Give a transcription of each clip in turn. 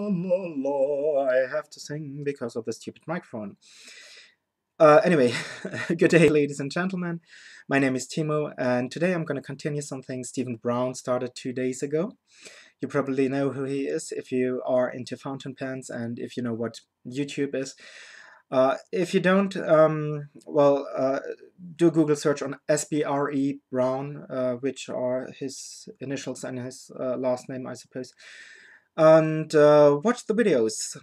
I have to sing because of the stupid microphone. Uh, anyway, good day, ladies and gentlemen. My name is Timo, and today I'm going to continue something Stephen Brown started two days ago. You probably know who he is if you are into fountain pens and if you know what YouTube is. Uh, if you don't, um, well, uh, do a Google search on SBRE Brown, uh, which are his initials and his uh, last name, I suppose, and uh, watch the videos.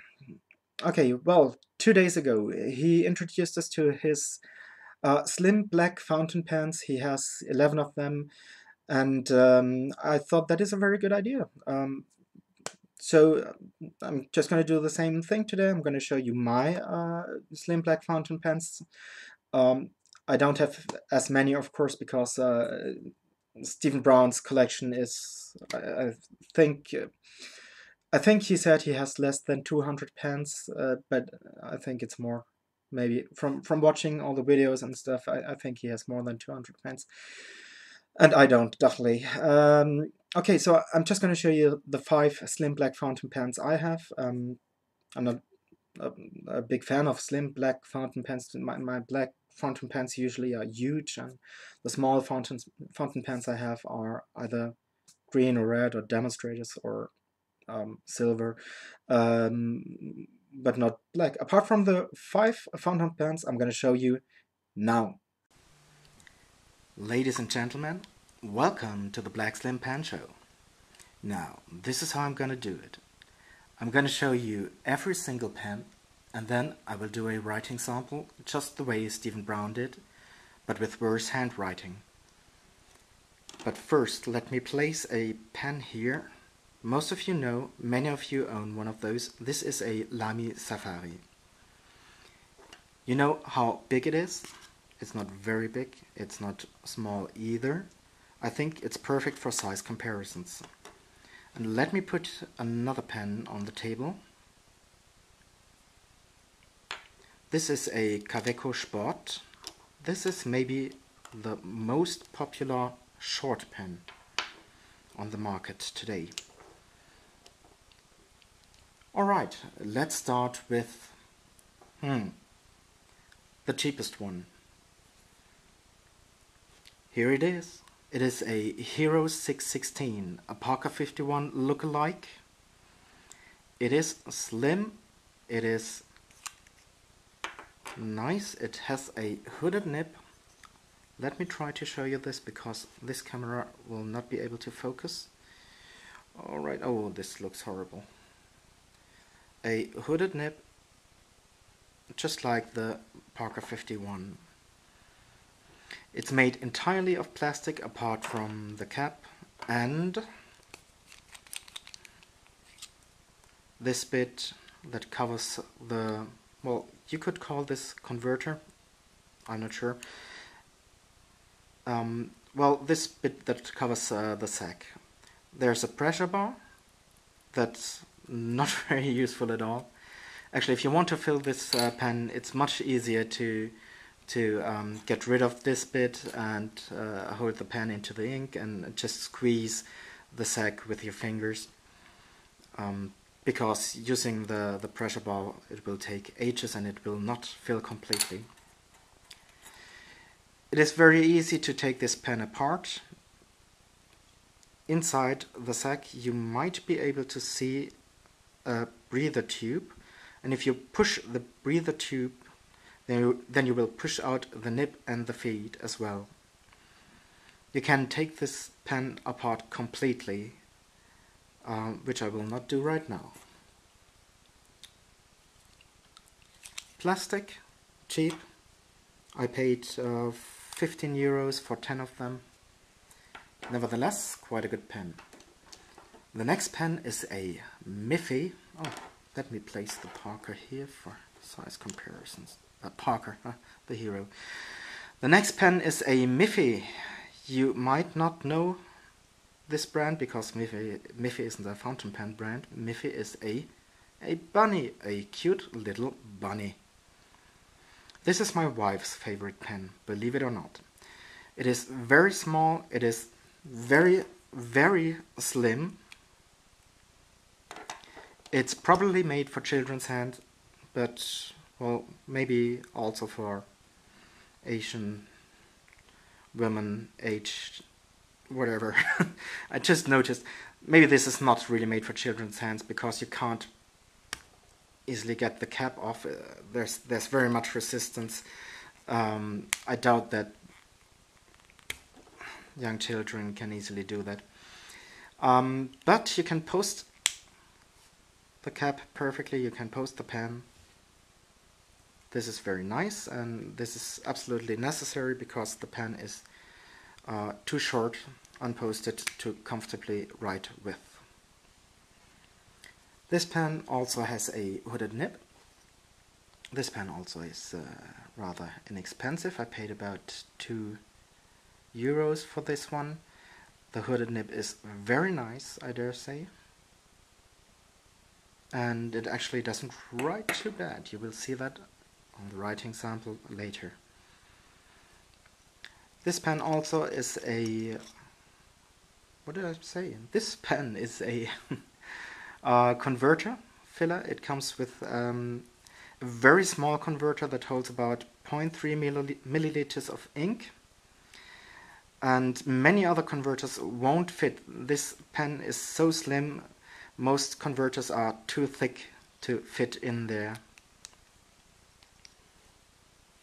Okay, well, two days ago, he introduced us to his uh, slim black fountain pens. He has 11 of them, and um, I thought that is a very good idea. Um, so I'm just going to do the same thing today. I'm going to show you my uh, slim black fountain pens. Um, I don't have as many, of course, because uh, Stephen Brown's collection is, I, I think, uh, I think he said he has less than 200 pens, uh, but I think it's more. Maybe from from watching all the videos and stuff, I, I think he has more than 200 pens, and I don't definitely. Um, Okay, so I'm just going to show you the five slim black fountain pens I have. Um, I'm not a, a, big fan of slim black fountain pens. My, my black fountain pens usually are huge, and the small fountain, fountain pens I have are either green or red or demonstrators or um, silver, um, but not black. Apart from the five fountain pens I'm going to show you now. Ladies and gentlemen, Welcome to the Black Slim Pen Show. Now, this is how I'm going to do it. I'm going to show you every single pen and then I will do a writing sample just the way Stephen Brown did, but with worse handwriting. But first, let me place a pen here. Most of you know, many of you own one of those. This is a Lamy Safari. You know how big it is? It's not very big, it's not small either. I think it's perfect for size comparisons. And let me put another pen on the table. This is a Kaweco Sport. This is maybe the most popular short pen on the market today. Alright, let's start with hmm, the cheapest one. Here it is. It is a Hero 616, a Parker 51 look-alike. It is slim, it is nice, it has a hooded nib. Let me try to show you this because this camera will not be able to focus. Alright, oh this looks horrible. A hooded nib, just like the Parker 51 it's made entirely of plastic apart from the cap and this bit that covers the, well, you could call this converter, I'm not sure. Um, well, this bit that covers uh, the sack. There's a pressure bar that's not very useful at all. Actually, if you want to fill this uh, pen, it's much easier to to um, get rid of this bit and uh, hold the pen into the ink and just squeeze the sac with your fingers um, because using the, the pressure bar it will take ages and it will not fill completely. It is very easy to take this pen apart. Inside the sac you might be able to see a breather tube and if you push the breather tube then you, then you will push out the nib and the feed as well. You can take this pen apart completely, um, which I will not do right now. Plastic, cheap. I paid uh, 15 euros for 10 of them. Nevertheless, quite a good pen. The next pen is a Miffy. Oh, let me place the Parker here for size comparisons uh, Parker, uh, the hero. The next pen is a Miffy. You might not know this brand because Miffy, Miffy isn't a fountain pen brand. Miffy is a, a bunny, a cute little bunny. This is my wife's favorite pen, believe it or not. It is very small, it is very, very slim. It's probably made for children's hand, but well, maybe also for Asian women aged whatever. I just noticed maybe this is not really made for children's hands because you can't easily get the cap off. Uh, there's there's very much resistance. Um, I doubt that young children can easily do that. Um, but you can post the cap perfectly. You can post the pen. This is very nice and this is absolutely necessary because the pen is uh, too short unposted to comfortably write with. This pen also has a hooded nib. This pen also is uh, rather inexpensive. I paid about 2 euros for this one. The hooded nib is very nice, I dare say. And it actually doesn't write too bad. You will see that on the writing sample later. This pen also is a what did I say? This pen is a uh, converter filler. It comes with um, a very small converter that holds about 0.3 milliliters of ink. And many other converters won't fit. This pen is so slim, most converters are too thick to fit in there.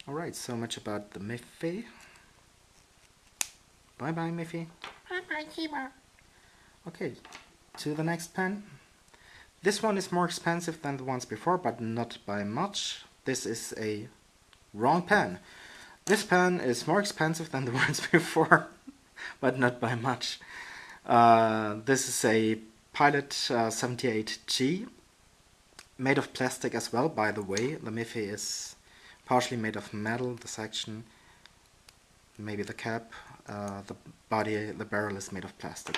Alright, so much about the Miffy. Bye bye, Miffy. Bye bye Kiba. Okay, to the next pen. This one is more expensive than the ones before, but not by much. This is a wrong pen. This pen is more expensive than the ones before, but not by much. Uh, this is a Pilot uh, 78G, made of plastic as well, by the way. The Miffy is partially made of metal, the section, maybe the cap, uh, the body, the barrel is made of plastic.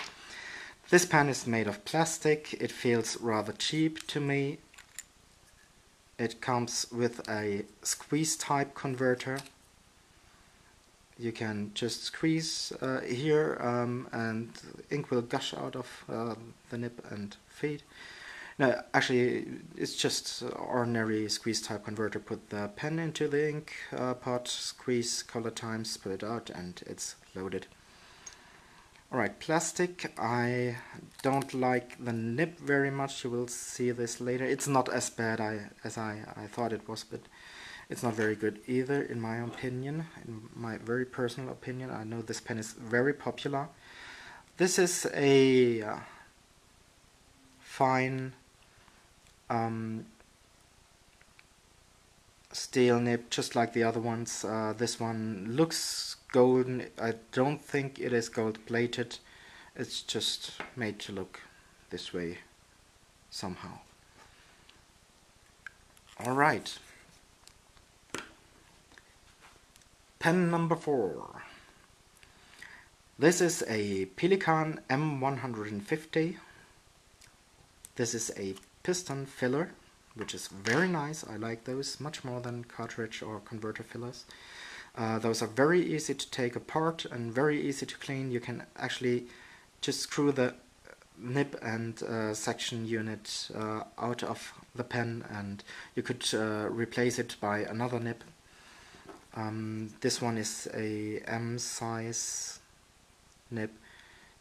This pen is made of plastic, it feels rather cheap to me. It comes with a squeeze type converter. You can just squeeze uh, here um, and ink will gush out of uh, the nib and feed. No, actually, it's just ordinary squeeze type converter. Put the pen into the ink uh, pot, squeeze color times, put it out, and it's loaded. Alright, plastic. I don't like the nib very much. You will see this later. It's not as bad I, as I, I thought it was, but it's not very good either, in my opinion. In my very personal opinion, I know this pen is very popular. This is a uh, fine um, steel nib just like the other ones. Uh, this one looks golden. I don't think it is gold plated. It's just made to look this way somehow. Alright. Pen number four. This is a Pelikan M150. This is a piston filler, which is very nice. I like those much more than cartridge or converter fillers. Uh, those are very easy to take apart and very easy to clean. You can actually just screw the nib and uh, section unit uh, out of the pen and you could uh, replace it by another nib. Um, this one is a M size nib.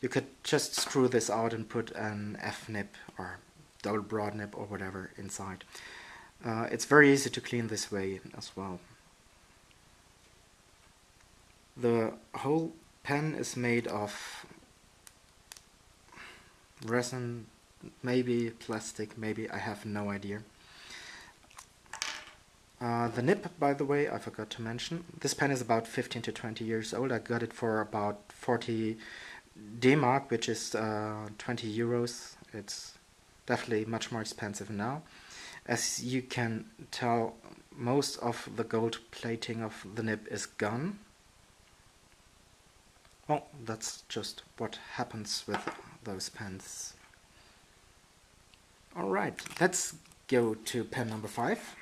You could just screw this out and put an F nib or double broad nib or whatever inside. Uh, it's very easy to clean this way as well. The whole pen is made of resin, maybe plastic, maybe, I have no idea. Uh, the nib, by the way, I forgot to mention. This pen is about 15 to 20 years old. I got it for about 40 D-Mark, which is uh, 20 euros. It's definitely much more expensive now. As you can tell, most of the gold plating of the nib is gone. Well, that's just what happens with those pens. Alright, let's go to pen number 5.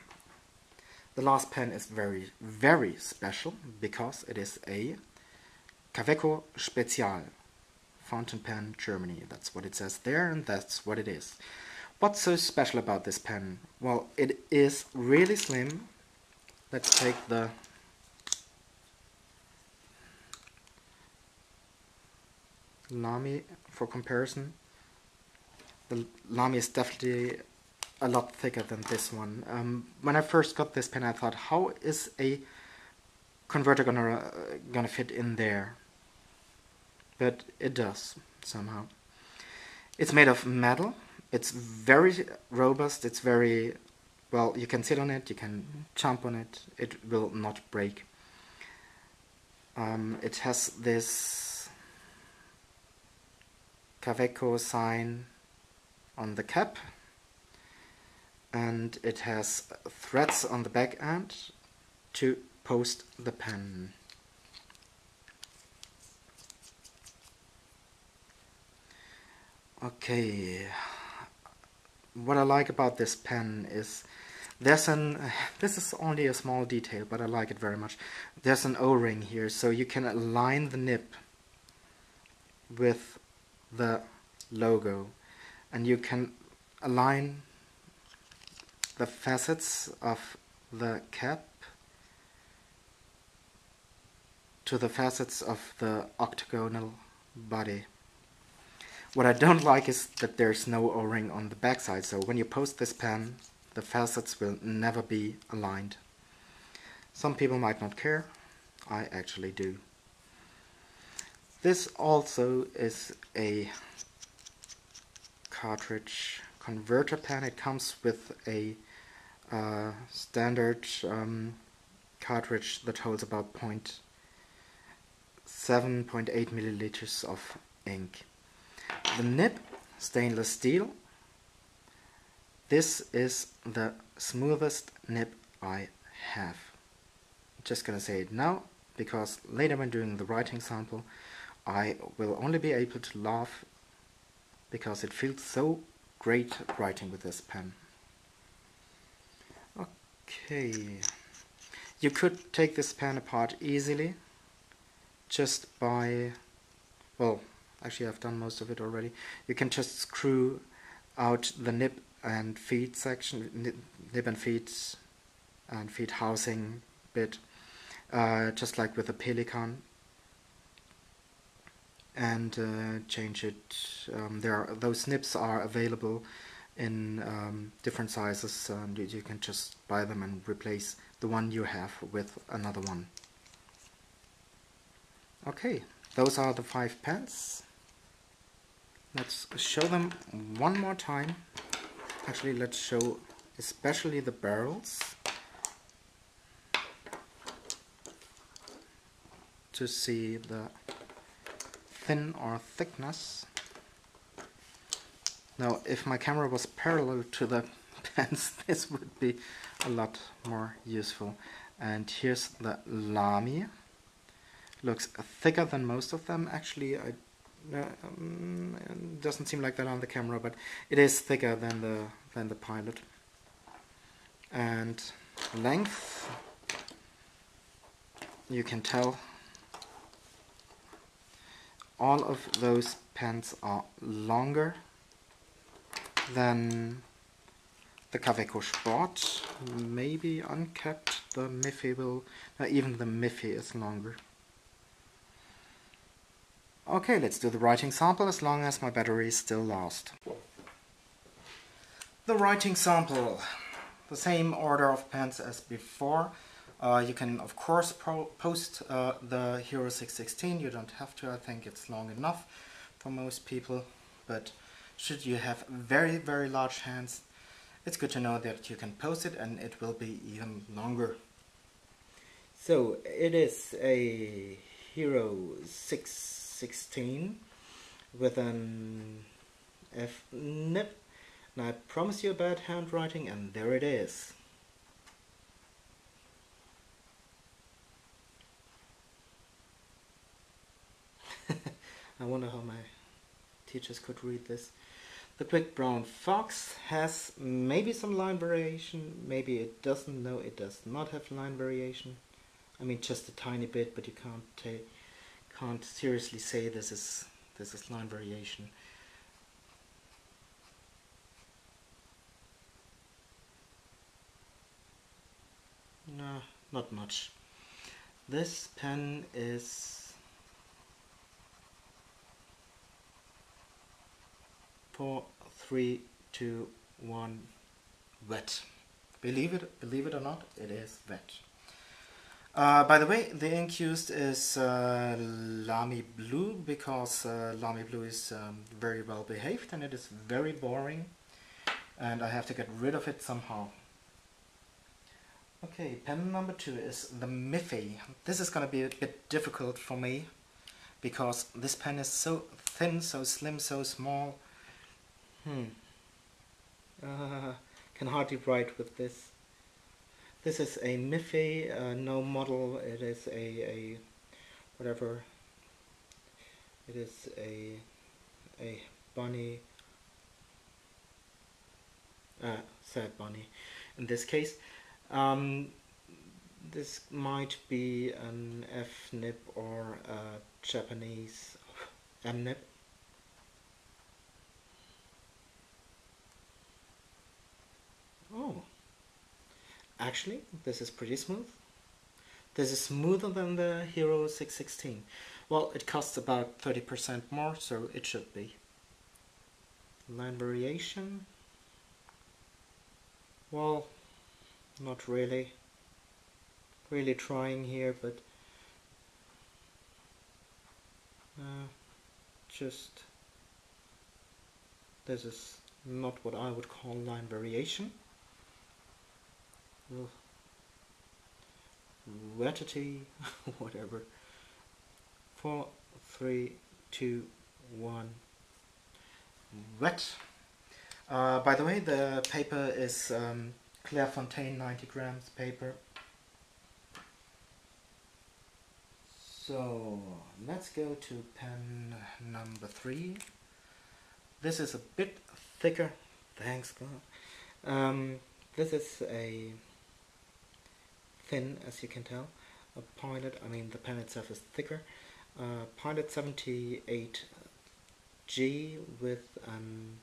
The last pen is very, very special because it is a Kaweco Spezial fountain pen Germany. That's what it says there and that's what it is. what's so special about this pen? Well, it is really slim. Let's take the Lamy for comparison. The Lamy is definitely a lot thicker than this one. Um, when I first got this pen I thought how is a converter gonna, uh, gonna fit in there? But it does somehow. It's made of metal. It's very robust. It's very well. You can sit on it. You can jump on it. It will not break. Um, it has this Kaweco sign on the cap and it has threads on the back end to post the pen. Okay, what I like about this pen is there's an, this is only a small detail, but I like it very much. There's an O-ring here, so you can align the nib with the logo, and you can align the facets of the cap to the facets of the octagonal body. What I don't like is that there's no o-ring on the backside, so when you post this pen, the facets will never be aligned. Some people might not care, I actually do. This also is a cartridge converter pen. It comes with a uh, standard um, cartridge that holds about 0.7.8 milliliters of ink. The nib, stainless steel. This is the smoothest nib I have. Just gonna say it now because later when doing the writing sample I will only be able to laugh because it feels so great writing with this pen. Okay, you could take this pen apart easily just by, well, actually I've done most of it already. You can just screw out the nib and feed section, nib and feed and feed housing bit, uh, just like with the Pelikan and uh, change it. Um, there are, those nibs are available in um, different sizes and you can just buy them and replace the one you have with another one. Okay, those are the five pens. Let's show them one more time. Actually, let's show especially the barrels to see the thin or thickness. Now, if my camera was parallel to the pens, this would be a lot more useful. And here's the Lamy. Looks thicker than most of them. Actually, I um, it doesn't seem like that on the camera, but it is thicker than the than the Pilot. And length, you can tell all of those pens are longer than the Kaweco Sport, maybe uncapped, the Miffy will, uh, even the Miffy is longer. Okay, let's do the writing sample as long as my battery still lasts. The writing sample, the same order of pens as before. Uh, you can of course post uh, the Hero 616, you don't have to, I think it's long enough for most people, but should you have very very large hands, it's good to know that you can post it and it will be even longer. So it is a Hero 616 with an F nib. And I promise you bad handwriting and there it is. I wonder how my teachers could read this. The big brown fox has maybe some line variation, maybe it doesn't, no it does not have line variation. I mean just a tiny bit, but you can't can't seriously say this is this is line variation. No, not much. This pen is four, three, two, one, wet. Believe it, believe it or not, it is wet. Uh, by the way, the ink used is uh, Lamy Blue because uh, Lamy Blue is um, very well behaved and it is very boring and I have to get rid of it somehow. Okay, pen number two is the Miffy. This is going to be a bit difficult for me because this pen is so thin, so slim, so small. Hmm. Uh, can hardly write with this. This is a Miffy, uh, no model, it is a, a whatever, it is a, a bunny, uh, sad bunny in this case. Um, this might be an F-nib or a Japanese M-nib. Oh, actually this is pretty smooth. This is smoother than the Hero 616. Well, it costs about 30% more, so it should be. Line variation. Well, not really. Really trying here, but uh, just this is not what I would call line variation. Ugh. Wetity, whatever. Four, three, two, one. Wet. Uh, by the way, the paper is um, Clairefontaine 90 grams paper. So let's go to pen number three. This is a bit thicker, thanks God. Um, this is a thin, as you can tell. A Pilot, I mean the pen itself is thicker. Uh, Pilot 78G with an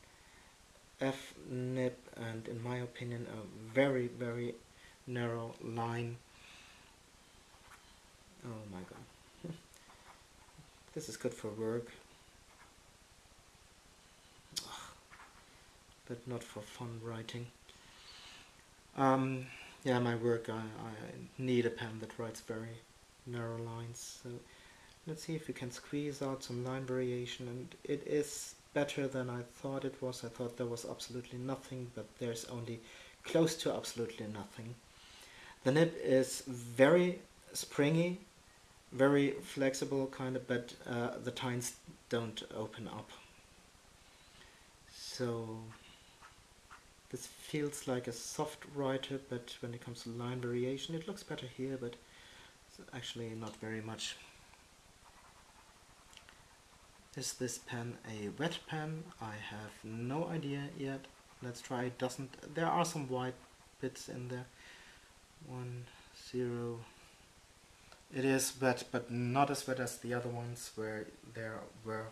F nib and in my opinion a very very narrow line. Oh my god. this is good for work. But not for fun writing. Um, yeah, my work, I, I need a pen that writes very narrow lines. So let's see if we can squeeze out some line variation. And it is better than I thought it was. I thought there was absolutely nothing, but there's only close to absolutely nothing. The nib is very springy, very flexible kind of, but uh, the tines don't open up. So this feels like a soft writer, but when it comes to line variation, it looks better here, but actually not very much. Is this pen a wet pen? I have no idea yet. Let's try. It doesn't. There are some white bits in there. One, zero. It is wet, but not as wet as the other ones, where there were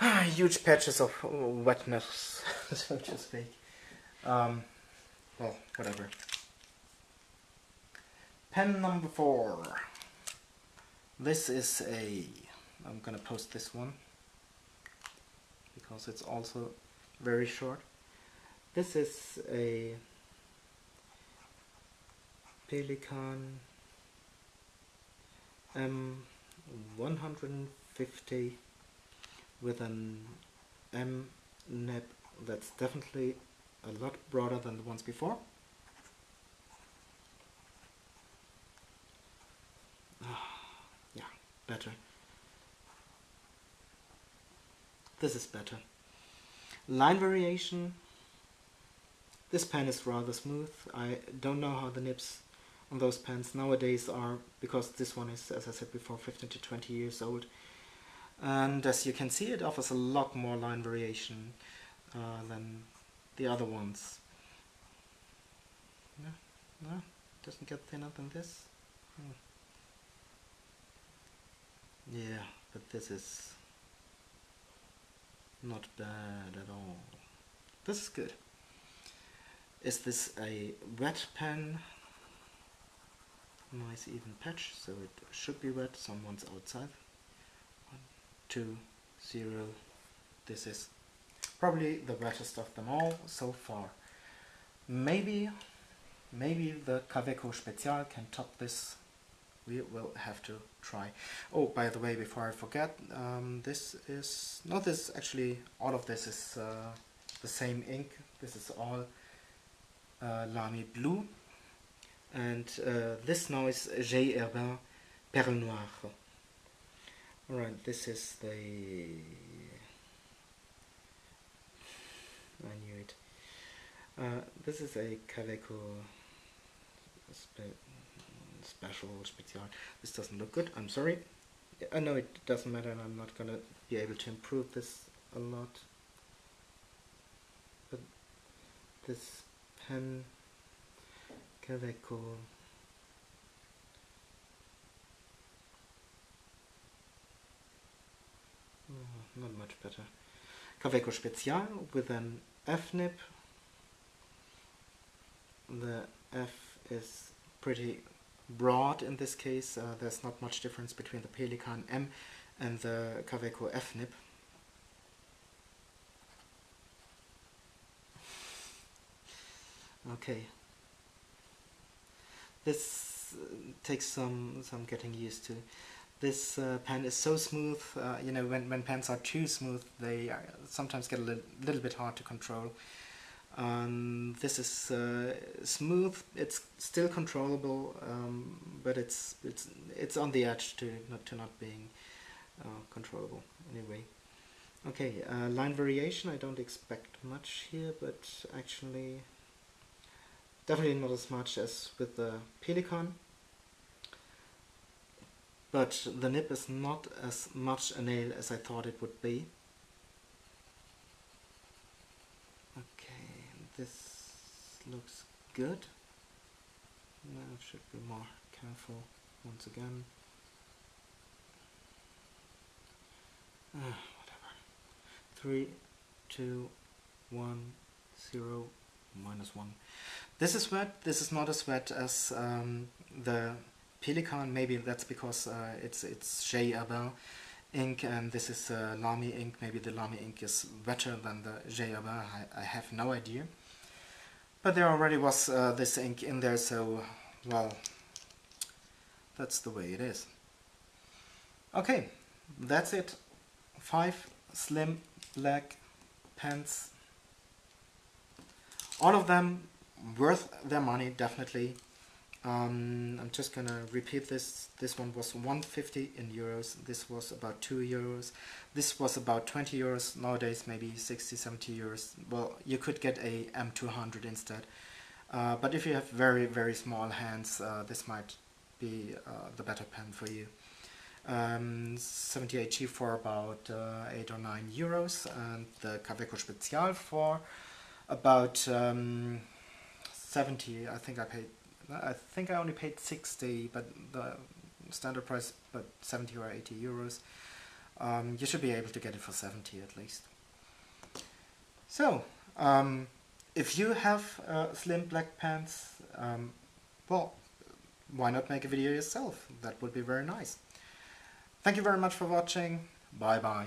huge patches of wetness, so to speak. Um, well, whatever. Pen number four. This is a. I'm gonna post this one because it's also very short. This is a Pelikan M150 with an M nib that's definitely a lot broader than the ones before. Ah, yeah, better. This is better. Line variation. This pen is rather smooth. I don't know how the nibs on those pens nowadays are because this one is, as I said before, 15 to 20 years old and as you can see it offers a lot more line variation uh, than the other ones. No, no, doesn't get thinner than this. Hmm. Yeah, but this is not bad at all. This is good. Is this a wet pen? nice even patch, so it should be wet. Someone's outside. Two, zero. This is probably the wettest of them all so far. Maybe, maybe the Kaweco Special can top this. We will have to try. Oh, by the way, before I forget, um, this is not this actually. All of this is uh, the same ink. This is all uh, Lamy Blue and uh, this now is J. Herbin Perle Noire. Alright, this is the... I knew it. Uh, this is a Kaweco spe special special. This doesn't look good, I'm sorry. I know it doesn't matter and I'm not gonna be able to improve this a lot. But this pen Kaweco not much better. Kaweco Special with an F nib. The F is pretty broad in this case. Uh, there's not much difference between the Pelikan M and the Kaweco F nib. Okay, this uh, takes some some getting used to. This uh, pen is so smooth. Uh, you know, when when pens are too smooth, they sometimes get a li little bit hard to control. Um, this is uh, smooth. It's still controllable, um, but it's it's it's on the edge to not to not being uh, controllable. Anyway, okay. Uh, line variation. I don't expect much here, but actually Definitely not as much as with the Pelikan. But the nib is not as much a nail as I thought it would be. Okay, this looks good. Now should be more careful once again. Uh, whatever. Three, two, one, zero, minus one. This is wet. This is not as wet as um, the Pelikan. Maybe that's because uh, it's it's J. Herbin ink and this is uh, Lamy ink. Maybe the Lamy ink is wetter than the J. Herbin. I, I have no idea. But there already was uh, this ink in there, so well, that's the way it is. Okay, that's it. Five slim black pens. All of them worth their money, definitely. Um, I'm just gonna repeat this. This one was 150 in euros. This was about 2 euros. This was about 20 euros. Nowadays, maybe 60, 70 euros. Well, you could get a M200 instead. Uh, but if you have very, very small hands, uh, this might be uh, the better pen for you. Um, 78G for about uh, 8 or 9 euros and the Kaweco Spezial for about um, 70 I think I paid I think I only paid 60 but the standard price but 70 or 80 euros. Um, you should be able to get it for 70 at least. So um, if you have uh, slim black pants um, well why not make a video yourself? That would be very nice. Thank you very much for watching. Bye bye